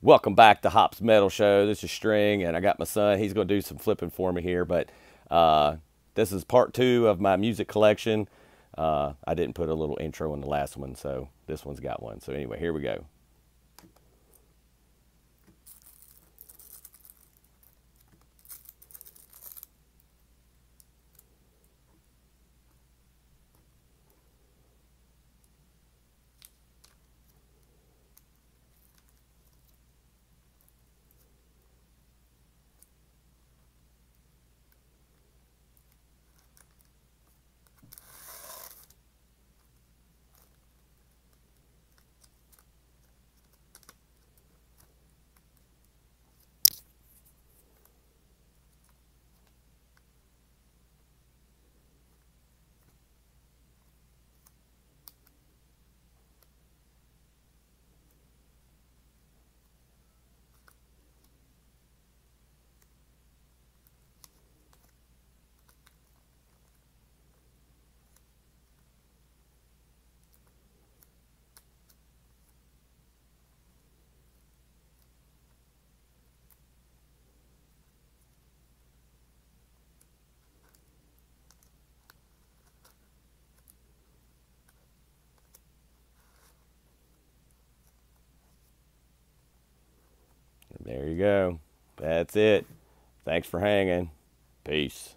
Welcome back to Hops Metal Show. This is String, and I got my son. He's going to do some flipping for me here, but uh, this is part two of my music collection. Uh, I didn't put a little intro in the last one, so this one's got one. So anyway, here we go. There you go. That's it. Thanks for hanging. Peace.